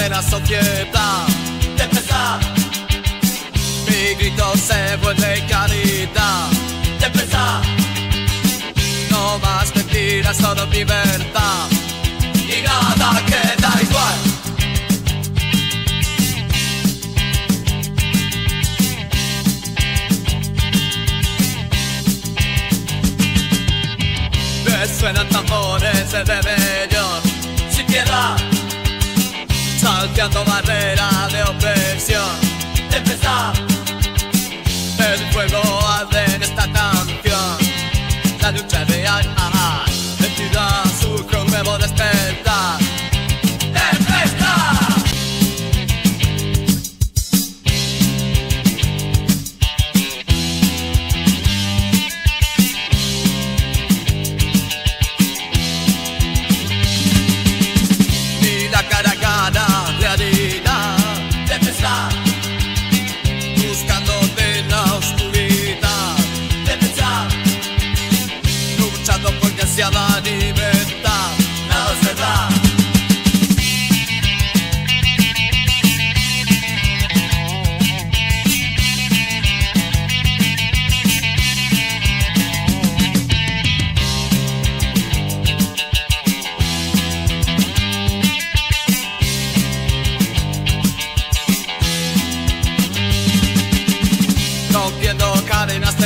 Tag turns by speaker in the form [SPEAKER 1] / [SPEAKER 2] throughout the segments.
[SPEAKER 1] teraz sobie
[SPEAKER 2] da TPZ
[SPEAKER 1] Bigli to se vuole
[SPEAKER 2] carità. TPZ
[SPEAKER 1] No más mentiras, solo mi verdad
[SPEAKER 2] Y nada che da
[SPEAKER 1] igual suena tambores se ve mejor.
[SPEAKER 2] Sin piedad.
[SPEAKER 1] Salteando barrera de opresión.
[SPEAKER 2] de empezar,
[SPEAKER 1] El fuego arde en esta canción. La lucha es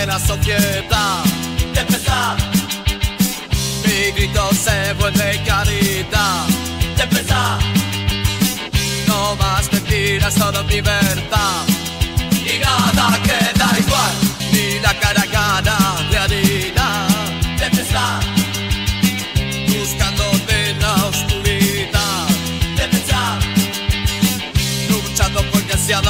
[SPEAKER 1] la sociedad.
[SPEAKER 2] de empezar,
[SPEAKER 1] Mi grito se vuelve caridad.
[SPEAKER 2] de empezar,
[SPEAKER 1] No más mentiras, solo libertad.
[SPEAKER 2] y nada queda igual.
[SPEAKER 1] Ni la cara a cara, realidad.
[SPEAKER 2] de empezar,
[SPEAKER 1] Buscándote en la oscuridad.
[SPEAKER 2] de empezar,
[SPEAKER 1] Luchando por que sea